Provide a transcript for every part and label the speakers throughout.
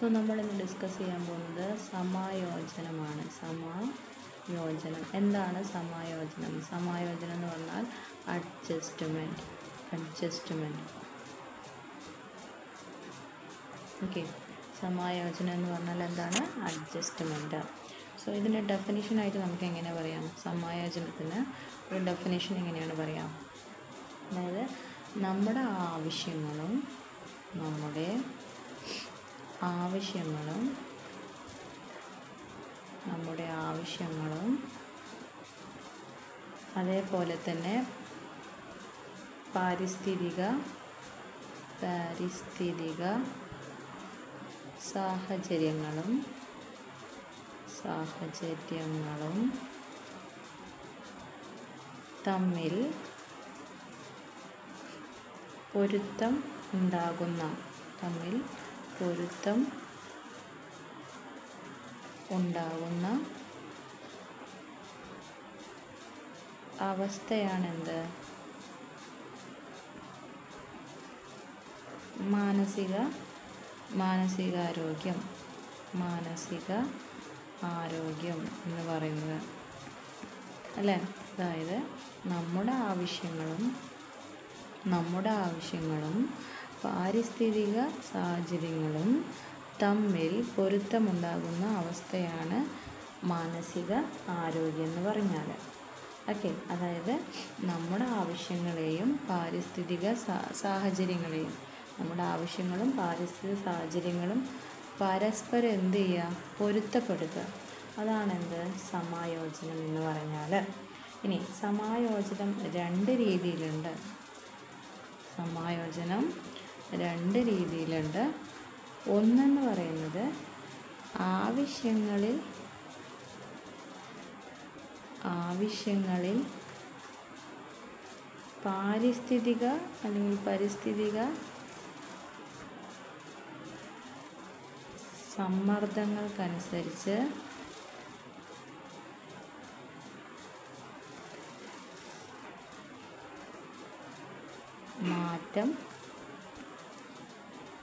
Speaker 1: So നമ്മളിന്ന് discuss ചെയ്യാൻ പോകുന്നത് സമായോജനമാണ്. സമായോജനം. എന്താണ് സമായോജനം? സമായോജനം എന്ന് പറഞ്ഞാൽ അഡ്ജസ്റ്റ്മെന്റ് അഡ്ജസ്റ്റ്മെന്റ് ഓക്കെ സമായോജനം എന്ന് പറഞ്ഞാൽ എന്താണ്? അഡ്ജസ്റ്റ്മെന്റ് സോ ഇതിന്റെ ഡെഫിനേഷനായിട്ട് നമുക്ക് എങ്ങനെ പറയാം? സമായോജനത്തിന് ഒരു ഡെഫിനേഷൻ എങ്ങനെയാണ് പറയാം? അതായത് നമ്മുടെ ആവശ്യങ്ങളും നമ്മുടെ ആവശ്യങ്ങളും നമ്മുടെ ആവശ്യങ്ങളും അതേപോലെ തന്നെ പാരിസ്ഥിതിക പാരിസ്ഥിതിക സാഹചര്യങ്ങളും സാഹചര്യങ്ങളും തമ്മിൽ പൊരുത്തം ഉണ്ടാകുന്ന തമ്മിൽ പൊരുത്തം ഉണ്ടാവുന്ന അവസ്ഥയാണെന്ത്? മാനസിക മാനസികാരോഗ്യം മാനസിക ആരോഗ്യം എന്ന് പറയുന്നത്. അല്ലേ? അതായത് നമ്മുടെ ആവശ്യങ്ങളും നമ്മുടെ ആവശ്യങ്ങളും പാരിസ്ഥിതിക സാഹചര്യങ്ങളും തമ്മിൽ പൊരുത്തമുണ്ടാകുന്ന അവസ്ഥയാണ് മാനസിക ആരോഗ്യം എന്ന് പറഞ്ഞാൽ ഓക്കെ അതായത് നമ്മുടെ ആവശ്യങ്ങളെയും പാരിസ്ഥിതിക സാഹചര്യങ്ങളെയും നമ്മുടെ ആവശ്യങ്ങളും പാരിസ്ഥിതിക സാഹചര്യങ്ങളും പരസ്പരം എന്ത് ചെയ്യുക? പൊരുത്തപ്പെടുത്തുക. അതാണെന്ത്? സമായോജനം എന്ന് പറഞ്ഞാൽ ഇനി സമായോജനം രണ്ട് രീതിയിലുണ്ട്. സമായോജനം രണ്ട് രീതിയിലുണ്ട്. ഒന്നെന്ന് പറയുന്നത് ആവശ്യങ്ങളിൽ ആവശ്യങ്ങളിൽ പാരിസ്ഥിതിക അല്ലെങ്കിൽ പരിസ്ഥിതിക സമ്മർദ്ദങ്ങൾക്കനുസരിച്ച് മാറ്റം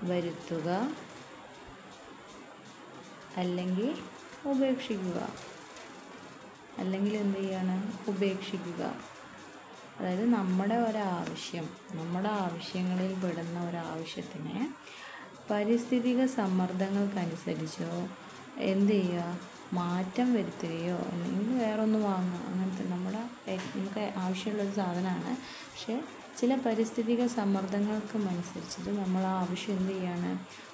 Speaker 1: വരുത്തുക. അല്ലെങ്കിൽ ഉപേക്ഷിക്കുക. അല്ലെങ്കിൽ എന്ത് ചെയ്യാണ്? ഉപേക്ഷിക്കുക. അതായത് നമ്മുടെ ഒരാവശ്യം നമ്മുടെ ആവശ്യങ്ങളിൽ പെടുന്ന ഒരാവശ്യത്തിനെ പരിസ്ഥിതിക സമ്മർദ്ദങ്ങൾക്കനുസരിച്ചോ എന്ത് ചെയ്യുക? മാറ്റം വരുത്തുകയോ അല്ലെങ്കിൽ വേറൊന്ന് വാങ്ങുക. അങ്ങനത്തെ നമ്മുടെ നമുക്ക് ആവശ്യമുള്ളൊരു സാധനമാണ്. പക്ഷേ ചില പരിസ്ഥിതിക സമ്മർദ്ദങ്ങൾക്കും അനുസരിച്ചിട്ട് നമ്മൾ ആ ആവശ്യം എന്ത് ചെയ്യാണ്?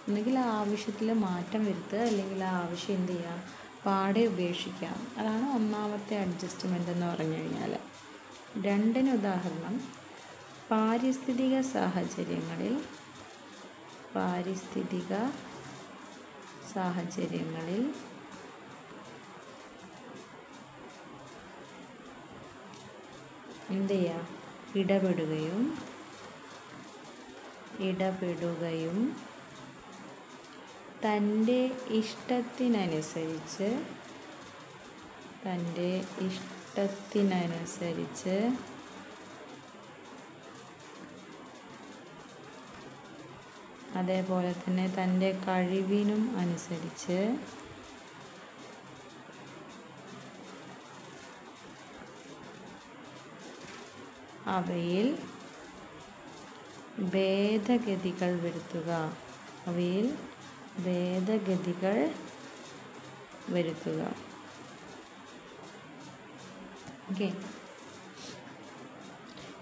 Speaker 1: ഒന്നുകിൽ ആ ആവശ്യത്തിൽ മാറ്റം വരുത്തുക അല്ലെങ്കിൽ ആ ആവശ്യം എന്ത് ചെയ്യുക? പാടെ ഉപേക്ഷിക്കുക. അതാണ് ഒന്നാമത്തെ അഡ്ജസ്റ്റ്മെന്റ് എന്ന് പറഞ്ഞു കഴിഞ്ഞാൽ രണ്ടിന് ഉദാഹരണം പാരിസ്ഥിതിക സാഹചര്യങ്ങളിൽ പാരിസ്ഥിതിക സാഹചര്യങ്ങളിൽ എന്ത് ചെയ്യുക? ഇടപെടുകയും ഇടപെടുകയും തന്റെ ഇഷ്ടത്തിനനുസരിച്ച് തന്റെ ഇഷ്ടത്തിനനുസരിച്ച് അതേപോലെ തന്നെ തന്റെ കഴിവിനും അനുസരിച്ച് അവയിൽ ഭേദഗതികൾ വരുത്തുക. അവയിൽ ഭേദഗതികൾ വരുത്തുക. ഓക്കെ.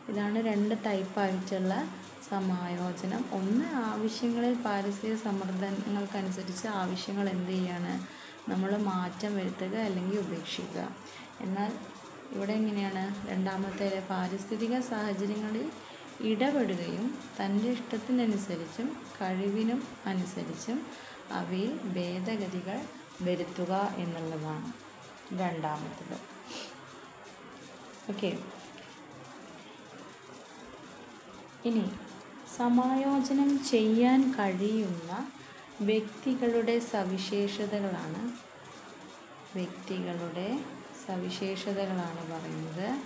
Speaker 1: ഇതാണ് രണ്ട് ടൈപ്പായിട്ടുള്ള സമായോജനം. ഒന്ന് ആവശ്യങ്ങളിൽ പാരിസ്ഥിതിക സമ്മർദ്ദങ്ങൾക്കനുസരിച്ച് ആവശ്യങ്ങൾ എന്ത് ചെയ്യാണ്? നമ്മൾ മാറ്റം വരുത്തുക അല്ലെങ്കിൽ ഉപേക്ഷിക്കുക. എന്നാൽ ഇവിടെ എങ്ങനെയാണ് രണ്ടാമത്തെ പാരിസ്ഥിതിക സാഹചര്യങ്ങളിൽ ഇടപെടുകയും തന്റെ ഇഷ്ടത്തിനനുസരിച്ചും കഴിവിനും അനുസരിച്ചും അവയിൽ ഭേദഗതികൾ വരുത്തുക എന്നുള്ളതാണ് രണ്ടാമത്തത്. ഓക്കെ. ഇനി സമായോജനം ചെയ്യാൻ കഴിയുന്ന വ്യക്തികളുടെ സവിശേഷതകളാണ് വ്യക്തികളുടെ സവിശേഷതകളാണ് പറയുന്നത്.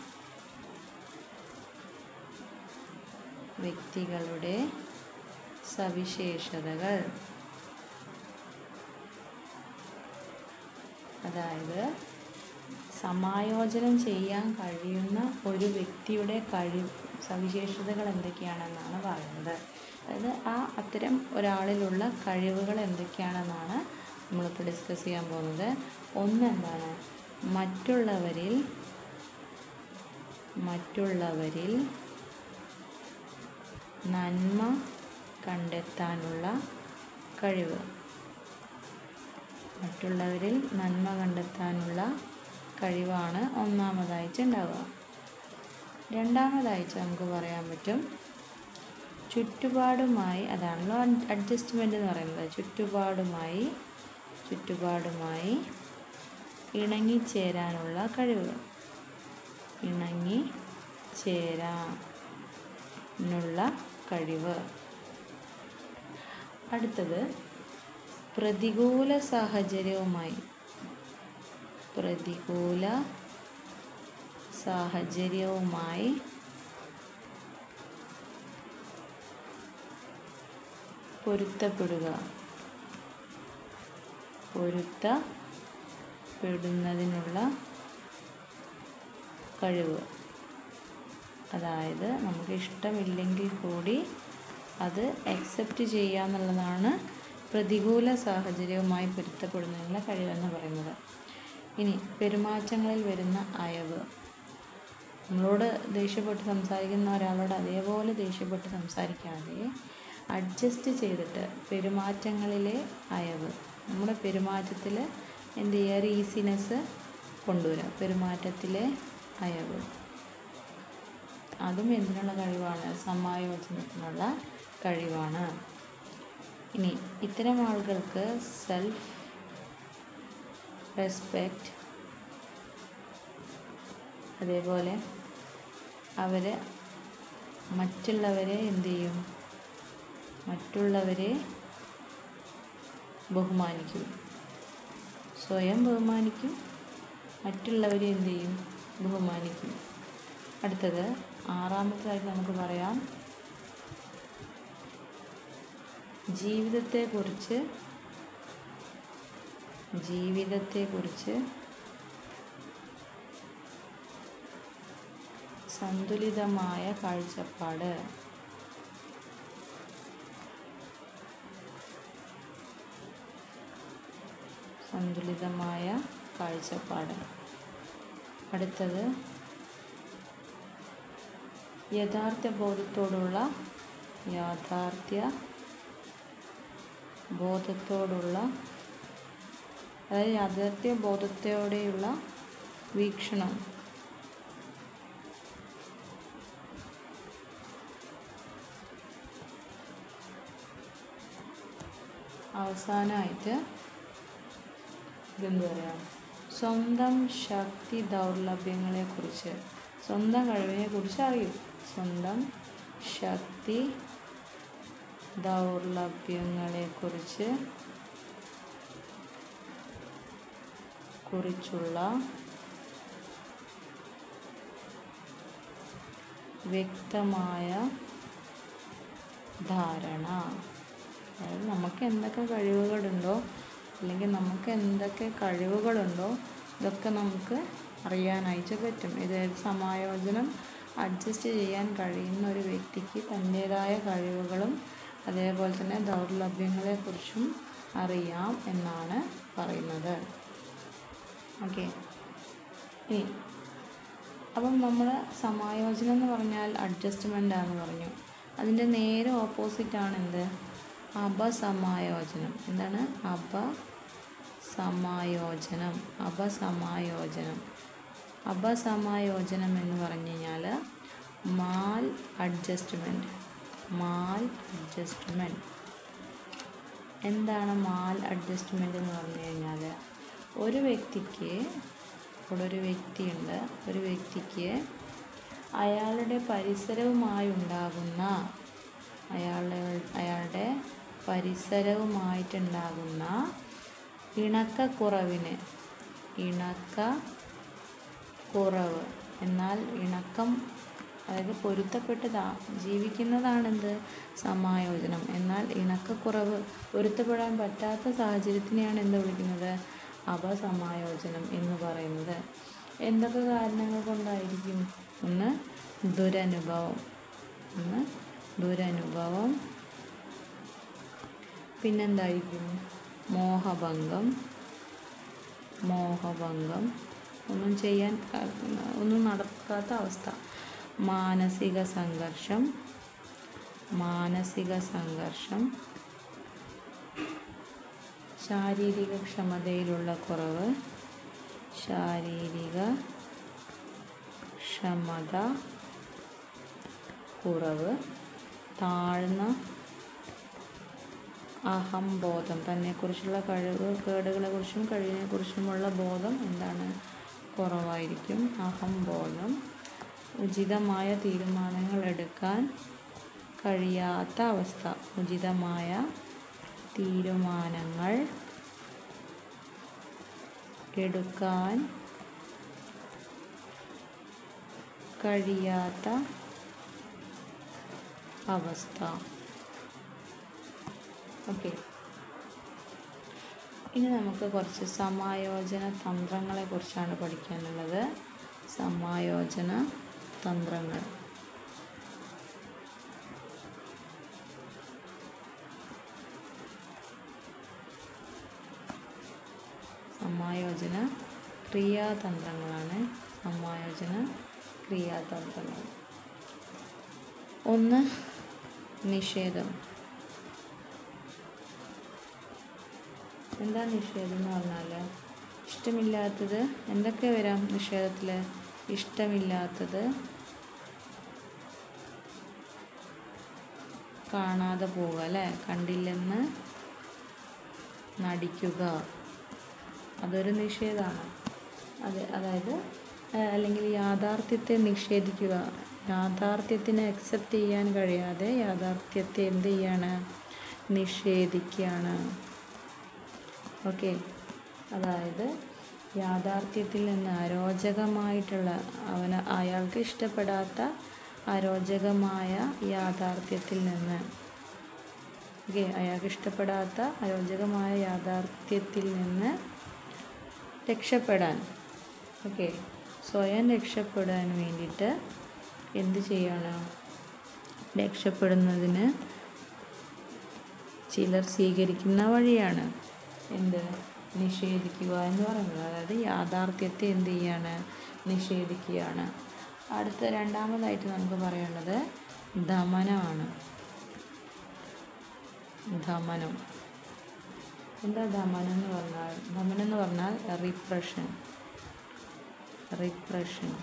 Speaker 1: വ്യക്തികളുടെ സവിശേഷതകൾ. അതായത് സമായോജനം ചെയ്യാൻ കഴിയുന്ന ഒരു വ്യക്തിയുടെ കഴിവ് സവിശേഷതകൾ എന്തൊക്കെയാണെന്നാണ് പറയുന്നത്. അതായത് ആ അത്തരം ഒരാളിലുള്ള കഴിവുകൾ എന്തൊക്കെയാണെന്നാണ് നമ്മളിപ്പോൾ ഡിസ്കസ് ചെയ്യാൻ പോകുന്നത്. ഒന്ന് എന്താണ്? മറ്റുള്ളവരിൽ മറ്റുള്ളവരിൽ നന്മ കണ്ടെത്താനുള്ള കഴിവ്. മറ്റുള്ളവരിൽ നന്മ കണ്ടെത്താനുള്ള കഴിവാണ് ഒന്നാമതായിട്ട് ഉണ്ടാവുക രണ്ടാമതായിട്ട് നമുക്ക് പറയാൻ പറ്റും ചുറ്റുപാടുമായി അതാണല്ലോ അഡ്ജസ്റ്റ്മെന്റ് എന്ന് പറയുന്നത്. ചുറ്റുപാടുമായി ചുറ്റുപാടുമായി ഇണങ്ങിച്ചേരാനുള്ള കഴിവ് ഇണങ്ങി ചേരാനുള്ള കഴിവ്. അടുത്തത് പ്രതികൂല സാഹചര്യവുമായി. പ്രതികൂല സാഹചര്യവുമായി പൊരുത്തപ്പെടുക. പൊരുത്തപ്പെടുന്നതിനുള്ള കഴിവ്. അതായത് നമുക്ക് ഇഷ്ടമില്ലെങ്കിൽ കൂടി അത് അക്സെപ്റ്റ് ചെയ്യുക എന്നുള്ളതാണ് പ്രതികൂല സാഹചര്യവുമായി പൊരുത്തപ്പെടുന്നതിനുള്ള കഴിവെന്ന് പറയുന്നത്. ഇനി പെരുമാറ്റങ്ങളിൽ വരുന്ന അയവ്. നമ്മളോട് ദേഷ്യപ്പെട്ട് സംസാരിക്കുന്ന ഒരാളോട് അതേപോലെ ദേഷ്യപ്പെട്ട് സംസാരിക്കാതെ അഡ്ജസ്റ്റ് ചെയ്തിട്ട് പെരുമാറ്റങ്ങളിലെ അയവ്. നമ്മുടെ പെരുമാറ്റത്തിൽ എന്ത് ചെയ്യുക ഒരു ഈസിനെസ് കൊണ്ടുവരിക പെരുമാറ്റത്തിലെ അയവ്. അതും എന്തിനുള്ള കഴിവാണ്? സമായോജനത്തിനുള്ള കഴിവാണ്. ഇനി ഇത്തരം ആളുകൾക്ക് സെൽഫ് റെസ്പെക്റ്റ് അതേപോലെ അവർ മറ്റുള്ളവരെ എന്തു ചെയ്യും? മറ്റുള്ളവരെ ബഹുമാനിക്കും. സ്വയം ബഹുമാനിക്കും. മറ്റുള്ളവരെ എന്ത് ചെയ്യും? ബഹുമാനിക്കും. അടുത്തത് ആറാമത്തേതായിട്ട് നമുക്ക് പറയാം. ജീവിതത്തെക്കുറിച്ച് ജീവിതത്തെക്കുറിച്ച് സന്തുലിതമായ കാഴ്ചപ്പാട്. സന്തുലിതമായ കാഴ്ചപ്പാട്. അടുത്തത് യഥാർത്ഥ ബോധത്തോടുള്ള യാഥാർത്ഥ്യ ബോധത്തോടുള്ള അതായത് യാഥാർത്ഥ്യ ബോധത്തോടെയുള്ള വീക്ഷണം. അവസാനമായിട്ട് ഇതെന്ത് പറയാം? സ്വന്തം ശക്തി ദൗർലഭ്യങ്ങളെക്കുറിച്ച് സ്വന്തം കഴിവിനെക്കുറിച്ച് അറിയും. സ്വന്തം ശക്തി ദൗർലഭ്യങ്ങളെക്കുറിച്ച് കുറിച്ചുള്ള വ്യക്തമായ ധാരണ. അതായത് നമുക്ക് എന്തൊക്കെ കഴിവുകളുണ്ടോ അല്ലെങ്കിൽ നമുക്ക് എന്തൊക്കെ കഴിവുകളുണ്ടോ ഇതൊക്കെ നമുക്ക് അറിയാനായിട്ട് പറ്റും. ഇത് സമായോജനം അഡ്ജസ്റ്റ് ചെയ്യാൻ കഴിയുന്ന ഒരു വ്യക്തിക്ക് തന്റേതായ കഴിവുകളും അതേപോലെ തന്നെ ദൗർലഭ്യങ്ങളെക്കുറിച്ചും അറിയാം എന്നാണ് പറയുന്നത്. ഓക്കെ ഇനി അപ്പം നമ്മൾ സമായോജനം എന്ന് പറഞ്ഞാൽ അഡ്ജസ്റ്റ്മെന്റ് ആണെന്ന് പറഞ്ഞു. അതിന്റെ നേരെ ഓപ്പോസിറ്റാണ് എന്ത്? അപസമായോജനം. എന്താണ്? അപസമായോജനം അപസമായോജനം. അപസമായോജനം എന്ന് പറഞ്ഞു കഴിഞ്ഞാൽ മാൽ അഡ്ജസ്റ്റ്മെന്റ് മാൽ അഡ്ജസ്റ്റ്മെന്റ് എന്താണ് മാൽ അഡ്ജസ്റ്റ്മെന്റ് എന്ന് പറഞ്ഞു കഴിഞ്ഞാൽ ഒരു വ്യക്തിക്ക് ഇവിടെ ഒരു വ്യക്തിയുണ്ട് ഒരു വ്യക്തിക്ക് അയാളുടെ പരിസരവുമായി ഉണ്ടാകുന്ന അയാളുടെ അയാളുടെ പരിസരവുമായിട്ടുണ്ടാകുന്ന ഇണക്കക്കുറവിന്. ഇണക്ക കുറവ് എന്നാൽ ഇണക്കം അതായത് പൊരുത്തപ്പെട്ട് താ- ജീവിക്കുന്നതാണെന്ത്? സമായോജനം. എന്നാൽ ഇണക്കക്കുറവ് പൊരുത്തപ്പെടാൻ പറ്റാത്ത സാഹചര്യത്തിനെയാണ് എന്ത് വിളിക്കുന്നത്? അപസമായോജനം എന്ന് പറയുന്നത്. എന്തൊക്കെ കാരണങ്ങൾ കൊണ്ടായിരിക്കും? ഒന്ന് ദുരനുഭവം. ഒന്ന് ദുരനുഭവം. പിന്നെന്തായിരിക്കും? മോഹഭംഗം മോഹഭംഗം. ഒന്നും ചെയ്യാൻ ഒന്നും നടക്കാത്ത അവസ്ഥ. മാനസിക സംഘർഷം മാനസിക സംഘർഷം. ശാരീരിക ക്ഷമതയിലുള്ള കുറവ് ശാരീരിക ക്ഷമത കുറവ്. താഴ്ന്ന അഹംബോധം തന്നെക്കുറിച്ചുള്ള കഴിവ് കേടുകളെക്കുറിച്ചും കഴിവിനെക്കുറിച്ചുമുള്ള ബോധം എന്താണ്? കുറവായിരിക്കും. അഹംബോധം ഉചിതമായ തീരുമാനങ്ങൾ എടുക്കാൻ കഴിയാത്ത അവസ്ഥ. ഉചിതമായ തീരുമാനങ്ങൾ എടുക്കാൻ കഴിയാത്ത അവസ്ഥ. ഓക്കെ. ഇനി നമുക്ക് കുറച്ച് സമായോജന തന്ത്രങ്ങളെ കുറിച്ചാണ് പഠിക്കാനുള്ളത്. സമായോജന തന്ത്രങ്ങൾ. സമായോജന ക്രിയാതന്ത്രങ്ങളാണ്. സമായോജന ക്രിയാതന്ത്രങ്ങൾ. ഒന്ന് നിഷേധം. എന്താ നിഷേധം എന്ന് പറഞ്ഞാൽ ഇഷ്ടമില്ലാത്തത് എന്തൊക്കെ വരാം നിഷേധത്തിൽ ഇഷ്ടമില്ലാത്തത് കാണാതെ പോവുക അല്ലേ? കണ്ടില്ലെന്ന് നടിക്കുക. അതൊരു നിഷേധമാണ് അത് അതായത് അല്ലെങ്കിൽ യാഥാർത്ഥ്യത്തെ നിഷേധിക്കുക. യാഥാർത്ഥ്യത്തിനെ അക്സെപ്റ്റ് ചെയ്യാൻ കഴിയാതെ യാഥാർത്ഥ്യത്തെ എന്ത് ചെയ്യാണ്? നിഷേധിക്കുകയാണ്. ഓക്കെ. അതായത് യാഥാർത്ഥ്യത്തിൽ നിന്ന് അരോചകമായിട്ടുള്ള അവന് അയാൾക്ക് ഇഷ്ടപ്പെടാത്ത അരോചകമായ യാഥാർത്ഥ്യത്തിൽ നിന്ന്. ഓക്കെ. അയാൾക്ക് ഇഷ്ടപ്പെടാത്ത അരോചകമായ യാഥാർത്ഥ്യത്തിൽ നിന്ന് രക്ഷപ്പെടാൻ. ഓക്കെ. സ്വയം രക്ഷപ്പെടാൻ വേണ്ടിയിട്ട് എന്ത് ചെയ്യണം? രക്ഷപ്പെടുന്നതിന് ചിലർ സ്വീകരിക്കുന്ന വഴിയാണ്. എന്ത് നിഷേധിക്കുക എന്ന് പറയുന്നത്. അതായത് യാഥാർത്ഥ്യത്തെ എന്ത് ചെയ്യാണ്? നിഷേധിക്കുകയാണ്. അടുത്ത രണ്ടാമതായിട്ട് നമുക്ക് പറയേണ്ടത് ദമനമാണ് ദമനം. എന്താ ദമനം എന്ന് പറഞ്ഞാൽ? ദമനം എന്ന് പറഞ്ഞാൽ റിപ്രഷൻ റിപ്രഷൻ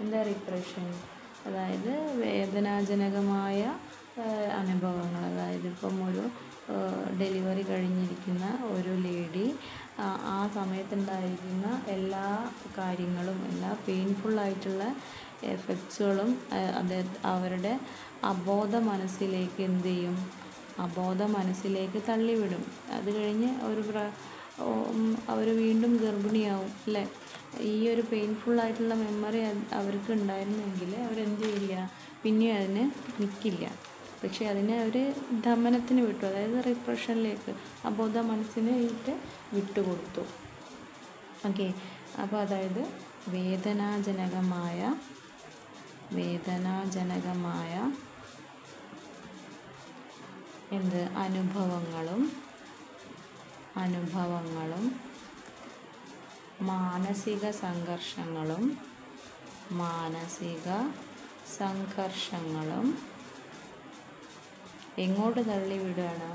Speaker 1: എന്താ റിപ്രഷൻ അതായത് വേദനാജനകമായ അനുഭവങ്ങൾ. അതായത് ഇപ്പം ഒരു ഡെലിവറി കഴിഞ്ഞിരിക്കുന്ന ഒരു ലേഡി ആ സമയത്തുണ്ടായിരിക്കുന്ന എല്ലാ കാര്യങ്ങളും എല്ലാ പെയിൻഫുള്ളായിട്ടുള്ള എഫക്ട്സുകളും അത് അവരുടെ അബോധ മനസ്സിലേക്ക് എന്ത് ചെയ്യും? അബോധ മനസ്സിലേക്ക് തള്ളിവിടും. അത് കഴിഞ്ഞ് ഒരു അവർ വീണ്ടും ഗർഭിണിയാവും അല്ലേ? ഈ ഒരു പെയിൻഫുള്ളായിട്ടുള്ള മെമ്മറി അവർക്ക് ഉണ്ടായിരുന്നെങ്കിൽ അവരെന്ത് ചെയ്യില്ല? പിന്നെ അതിന് നിൽക്കില്ല പക്ഷെ അതിനെ അവർ ദമനത്തിന് വിട്ടു അതായത് റിപ്രഷനിലേക്ക് അബോധ മനസ്സിനെ ഇട്ട് വിട്ടുകൊടുത്തു. ഓക്കെ അപ്പോൾ അതായത് വേദനാജനകമായ വേദനാജനകമായ എന്ത്? അനുഭവങ്ങളും അനുഭവങ്ങളും മാനസിക സംഘർഷങ്ങളും മാനസിക സംഘർഷങ്ങളും എങ്ങോട്ട് തള്ളി തള്ളിവിടുകയാണ്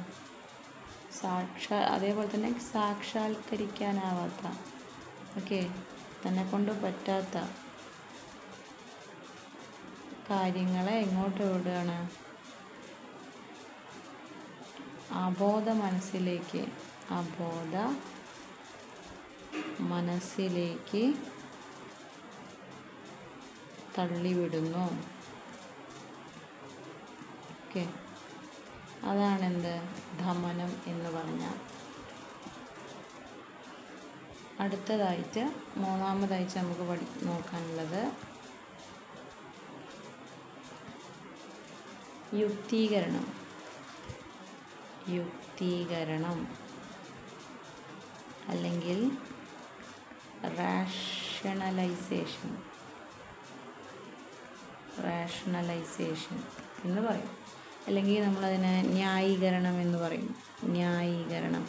Speaker 1: സാക്ഷാ അതേപോലെ തന്നെ സാക്ഷാത്കരിക്കാനാവാത്ത ഓക്കെ തന്നെ കൊണ്ട് പറ്റാത്ത കാര്യങ്ങളെ എങ്ങോട്ട് വിടുകയാണ്. അബോധ മനസ്സിലേക്ക് അബോധ മനസ്സിലേക്ക് തള്ളിവിടുന്നു. ഓക്കെ. അതാണെന്ത്? ധമനം എന്ന് പറഞ്ഞാൽ അടുത്തതായിട്ട് മൂന്നാമതായിട്ട് നമുക്ക് പഠി നോക്കാനുള്ളത് യുക്തീകരണം. യുക്തീകരണം. അല്ലെങ്കിൽ റാഷണലൈസേഷൻ റാഷണലൈസേഷൻ എന്ന് പറയും. അല്ലെങ്കിൽ നമ്മളതിനെ ന്യായീകരണം എന്ന് പറയും. ന്യായീകരണം.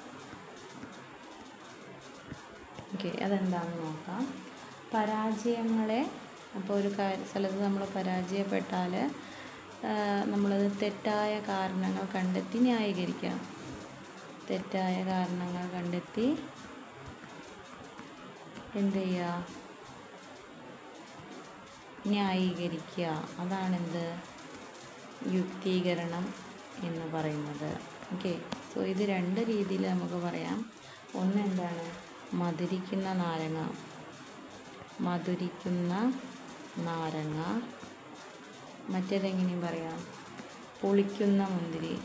Speaker 1: ഓക്കെ അതെന്താണെന്ന് നോക്കാം. പരാജയങ്ങളെ അപ്പോൾ ഒരു സ്ഥലത്ത് നമ്മൾ പരാജയപ്പെട്ടാൽ നമ്മളത് തെറ്റായ കാരണങ്ങൾ കണ്ടെത്തി ന്യായീകരിക്കാം. തെറ്റായ കാരണങ്ങൾ കണ്ടെത്തി എന്ത് ചെയ്യുക ന്യായീകരിക്കുക. അതാണെന്ത്? യുക്തീകരണം എന്ന് പറയുന്നത്. ഓക്കെ സോ ഇത് രണ്ട് രീതിയിൽ നമുക്ക് പറയാം. ഒന്ന് എന്താണ്? മധുരിക്കുന്ന നാരങ്ങ. മധുരിക്കുന്ന നാരങ്ങ. മറ്റേതെങ്ങനെയും പറയാം. പുളിക്കുന്ന മുന്തിരി.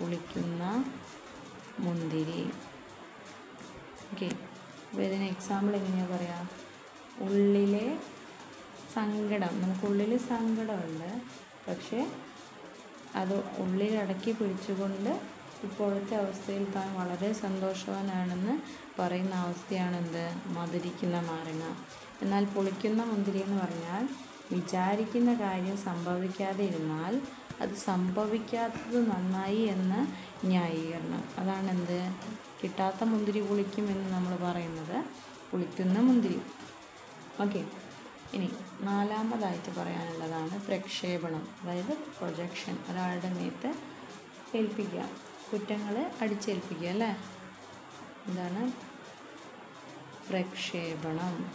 Speaker 1: പുളിക്കുന്ന മുന്തിരി. ഓക്കെ അപ്പോൾ ഇതിന് എക്സാമ്പിൾ എങ്ങനെയാണ് പറയാം? ഉള്ളിലെ സങ്കടം. നമുക്കുള്ളിൽ സങ്കടമുണ്ട്. പക്ഷേ അത് ഉള്ളിൽ അടക്കി പിടിച്ചുകൊണ്ട് ഇപ്പോഴത്തെ അവസ്ഥയിൽ താൻ വളരെ സന്തോഷവാനാണെന്ന് പറയുന്ന അവസ്ഥയാണെന്ത്? മധുരിക്കുന്ന നാരങ്ങ എന്നാൽ പൊളിക്കുന്ന മുന്തിരി എന്ന് പറഞ്ഞാൽ വിചാരിക്കുന്ന കാര്യം സംഭവിക്കാതെ ഇരുന്നാൽ അത് സംഭവിക്കാത്തത് നന്നായി എന്ന് ന്യായീകരണം. അതാണെന്ത്? കിട്ടാത്ത മുന്തിരി പുളിക്കും എന്ന് നമ്മൾ പറയുന്നത് പുളിക്കുന്ന മുന്തിരി. ഓക്കെ. ഇനി നാലാമതായിട്ട് പറയാനുള്ളതാണ് പ്രക്ഷേപണം. അതായത് പ്രൊജക്ഷൻ ഒരാളുടെ നേരത്തെ ഏൽപ്പിക്കുക. കുറ്റങ്ങൾ അടിച്ചേൽപ്പിക്കുക അല്ലേ? എന്താണ്? പ്രക്ഷേപണം.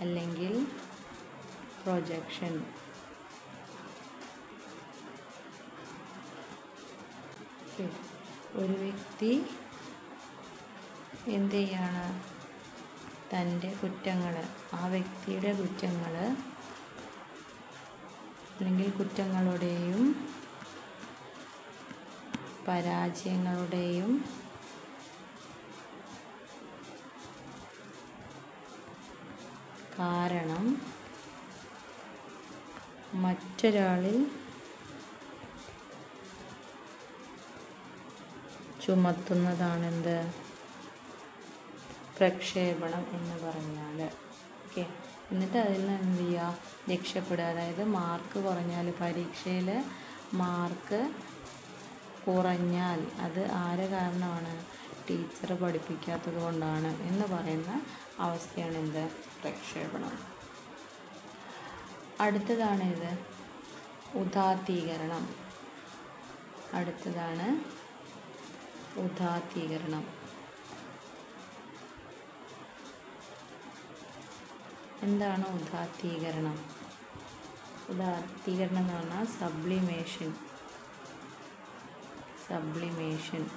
Speaker 1: അല്ലെങ്കിൽ പ്രൊജക്ഷൻ ഒരു വ്യക്തി എന്ത് ചെയ്യാണ്? തന്റെ കുറ്റങ്ങൾ ആ വ്യക്തിയുടെ കുറ്റങ്ങൾ അല്ലെങ്കിൽ കുറ്റങ്ങളുടെയും പരാജയങ്ങളുടെയും കാരണം മറ്റൊരാളിൽ ചുമത്തുന്നതാണെന്ത്? പ്രക്ഷേപണം എന്ന് പറഞ്ഞാൽ ഓക്കെ. എന്നിട്ട് അതിൽ നിന്ന് എന്ത് ചെയ്യുക? രക്ഷപ്പെടുക. അതായത് മാർക്ക് കുറഞ്ഞാൽ പരീക്ഷയിൽ മാർക്ക് കുറഞ്ഞാൽ അത് ആരെ കാരണമാണ്? ടീച്ചർ പഠിപ്പിക്കാത്തത് കൊണ്ടാണ് എന്ന് പറയുന്ന അവസ്ഥയാണ് എന്ത്? പ്രക്ഷേപണം. അടുത്തതാണ് ഇത്. ഉദാത്തീകരണം. അടുത്തതാണ് ഉദാത്തീകരണം. എന്താണ് ഉദാത്തീകരണം? ഉദാത്തീകരണം എന്ന് പറഞ്ഞാൽ സബ്ലിമേഷൻ. സബ്ലിമേഷൻ.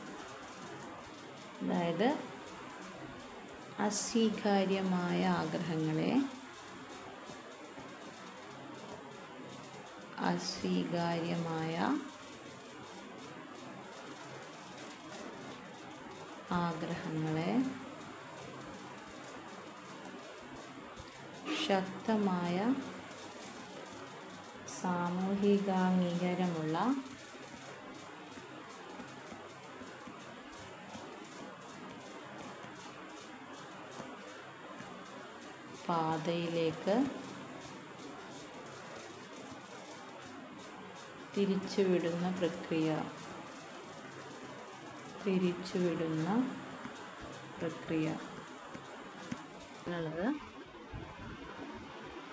Speaker 1: അതായത് അസ്വീകാര്യമായ ആഗ്രഹങ്ങളെ അസ്വീകാര്യമായ ആഗ്രഹങ്ങളെ ശക്തമായ സാമൂഹികാംഗീകാരമുള്ള പാതയിലേക്ക് തിരിച്ചുവിടുന്ന പ്രക്രിയ തിരിച്ചുവിടുന്ന പ്രക്രിയ. എന്നുള്ളത്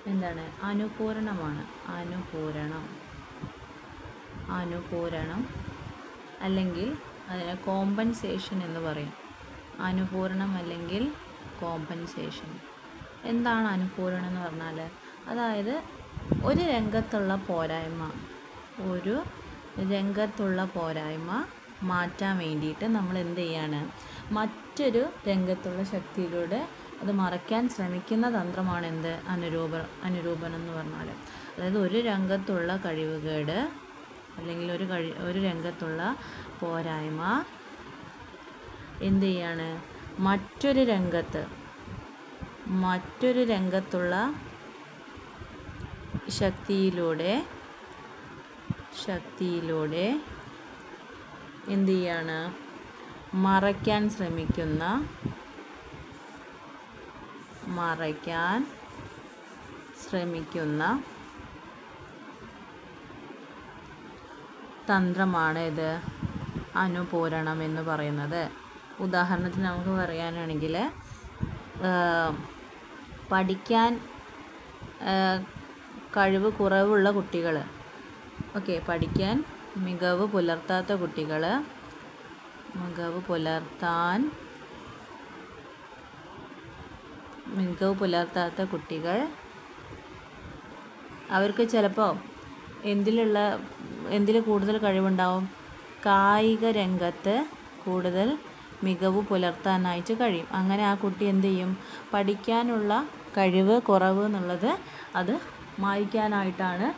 Speaker 1: എന്താണ്? അനുപൂരണമാണ് അനുപൂരണം അനുപൂരണം അല്ലെങ്കിൽ അതിനെ കോമ്പൻസേഷൻ എന്ന് പറയും. അനുപൂരണം അല്ലെങ്കിൽ കോമ്പൻസേഷൻ എന്താണ് അനുപൂരണം എന്ന് പറഞ്ഞാൽ? അതായത് ഒരു രംഗത്തുള്ള പോരായ്മ ഒരു രംഗത്തുള്ള പോരായ്മ മാറ്റാൻ വേണ്ടിയിട്ട് നമ്മൾ എന്ത് ചെയ്യാണ്? മറ്റൊരു രംഗത്തുള്ള ശക്തിയിലൂടെ അത് മറയ്ക്കാൻ ശ്രമിക്കുന്ന തന്ത്രമാണ് എന്ത്? അനുരൂപ അനുരൂപനം എന്ന് പറഞ്ഞാൽ അതായത് ഒരു രംഗത്തുള്ള കഴിവുകേട് അല്ലെങ്കിൽ ഒരു കഴി ഒരു രംഗത്തുള്ള പോരായ്മ എന്ത് ചെയ്യാണ്? മറ്റൊരു രംഗത്ത് മറ്റൊരു രംഗത്തുള്ള ശക്തിയിലൂടെ ശക്തിയിലൂടെ എന്ത് ചെയ്യാണ്? മറയ്ക്കാൻ ശ്രമിക്കുന്ന മറയ്ക്കാൻ ശ്രമിക്കുന്ന തന്ത്രമാണ് ഇത്. അനുപൂരണം എന്ന് പറയുന്നത്. ഉദാഹരണത്തിന് നമുക്ക് പറയാനാണെങ്കിൽ പഠിക്കാൻ കഴിവ് കുറവുള്ള കുട്ടികൾ ഓക്കെ പഠിക്കാൻ മികവ് പുലർത്താത്ത കുട്ടികൾ മികവ് പുലർത്താൻ മികവ് പുലർത്താത്ത കുട്ടികൾ അവർക്ക് ചിലപ്പോൾ എന്തിലുള്ള എന്തിൽ കൂടുതൽ കഴിവുണ്ടാവും? കായിക രംഗത്ത് കൂടുതൽ മികവ് പുലർത്താനായിട്ട് കഴിയും. അങ്ങനെ ആ കുട്ടി എന്ത് ചെയ്യും? പഠിക്കാനുള്ള കഴിവ് കുറവ് എന്നുള്ളത് അത് മായ്ക്കാനായിട്ടാണ്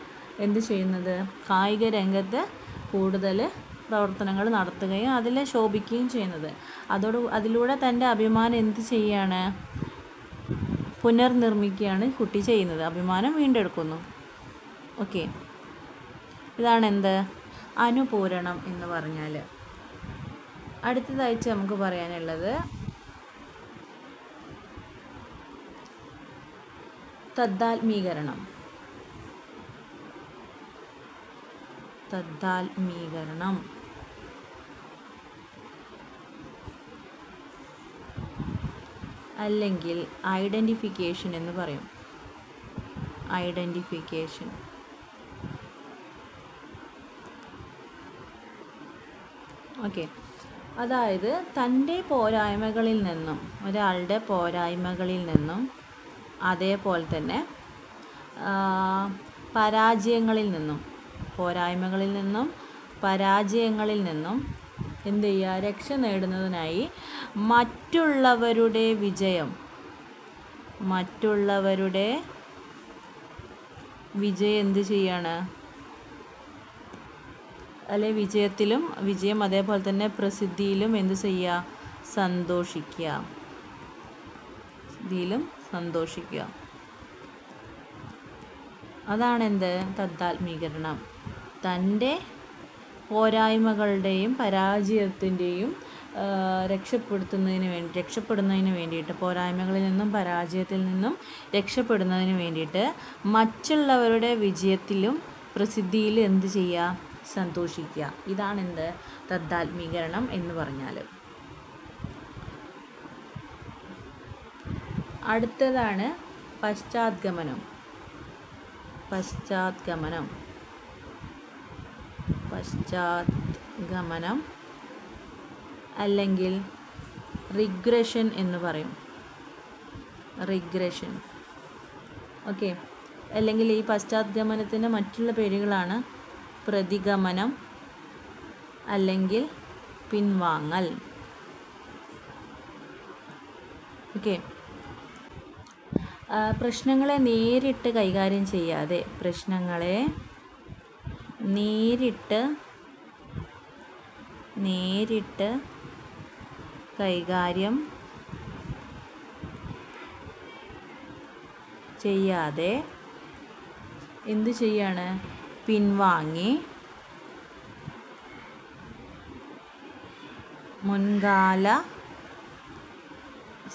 Speaker 1: എന്ത് ചെയ്യുന്നത്? കായിക രംഗത്ത് കൂടുതൽ പ്രവർത്തനങ്ങൾ നടത്തുകയും അതിൽ ശോഭിക്കുകയും ചെയ്യുന്നത്. അതോട് അതിലൂടെ തന്റെ അഭിമാനം എന്ത് ചെയ്യാണ്? പുനർനിർമ്മിക്കുകയാണ് കുട്ടി ചെയ്യുന്നത്. അഭിമാനം വീണ്ടെടുക്കുന്നു. ഓക്കെ. ഇതാണ് എന്ത് അനുപൂരണം എന്ന് പറഞ്ഞാൽ അടുത്തതായിട്ട് നമുക്ക് പറയാനുള്ളത് തദ്ദാത്മീകരണം. തദ്ദാത്മീകരണം. അല്ലെങ്കിൽ ഐഡന്റിഫിക്കേഷൻ എന്ന് പറയും. ഐഡന്റിഫിക്കേഷൻ ഓക്കെ അതായത് തന്റെ പോരായ്മകളിൽ നിന്നും ഒരാളുടെ പോരായ്മകളിൽ നിന്നും അതേപോലെ തന്നെ പരാജയങ്ങളിൽ നിന്നും പോരായ്മകളിൽ നിന്നും പരാജയങ്ങളിൽ നിന്നും എന്ത് ചെയ്യുക? രക്ഷ നേടുന്നതിനായി മറ്റുള്ളവരുടെ വിജയം മറ്റുള്ളവരുടെ വിജയം എന്ത് ചെയ്യാണ്? അല്ലെ വിജയത്തിലും വിജയം അതേപോലെ തന്നെ പ്രസിദ്ധിയിലും എന്ത് ചെയ്യുക? സന്തോഷിക്കുക. ഇതിലും സന്തോഷിക്കുക. അതാണെന്ത്? തദ്ധാത്മീകരണം. തന്റെ പോരായ്മകളുടെയും പരാജയത്തിന്റെയും രക്ഷപ്പെടുത്തുന്നതിന് വേണ്ടി രക്ഷപ്പെടുന്നതിന് വേണ്ടിയിട്ട് പോരായ്മകളിൽ നിന്നും പരാജയത്തിൽ നിന്നും രക്ഷപ്പെടുന്നതിന് വേണ്ടിയിട്ട് മറ്റുള്ളവരുടെ വിജയത്തിലും പ്രസിദ്ധിയിൽ എന്ത് ചെയ്യുക സന്തോഷിക്കുക. ഇതാണ് എന്ത് തദ്ധാത്മീകരണം എന്ന് പറഞ്ഞാൽ അടുത്തതാണ് പശ്ചാത്ഗമനം. പശ്ചാത്ഗമനം. പശ്ചാത്ഗമനം അല്ലെങ്കിൽ റിഗ്രഷൻ എന്ന് പറയും. റിഗ്രഷൻ. ഓക്കെ. അല്ലെങ്കിൽ ഈ പശ്ചാത്തഗമനത്തിന്റെ മറ്റുള്ള പേരുകളാണ് പ്രതിഗമനം അല്ലെങ്കിൽ പിൻവാങ്ങൽ. ഓക്കെ. പ്രശ്നങ്ങളെ നേരിട്ട് കൈകാര്യം ചെയ്യാതെ പ്രശ്നങ്ങളെ നേരിട്ട് നേരിട്ട് കൈകാര്യം ചെയ്യാതെ എന്തു ചെയ്യാണ്? പിൻവാങ്ങി മുൻകാല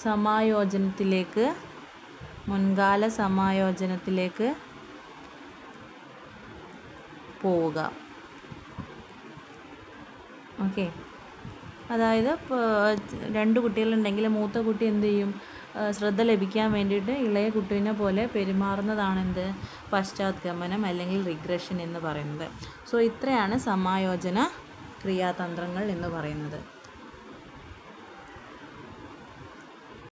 Speaker 1: സമായോജനത്തിലേക്ക് മുൻകാല സമായോജനത്തിലേക്ക് പോവുക. ഓക്കെ. അതായത് രണ്ട് കുട്ടികളുണ്ടെങ്കിൽ മൂത്ത കുട്ടി എന്ത് ചെയ്യും? ശ്രദ്ധ ലഭിക്കാൻ വേണ്ടിയിട്ട് ഇളയ കുട്ടീനെ പോലെ പെരുമാറുന്നതാണെന്ത്? പശ്ചാത്ഗമനം അല്ലെങ്കിൽ റിഗ്രഷൻ എന്ന് പറയുന്നത്. സോ ഇത്രയാണ് സമായോജന ക്രിയാതന്ത്രങ്ങൾ എന്ന് പറയുന്നത്.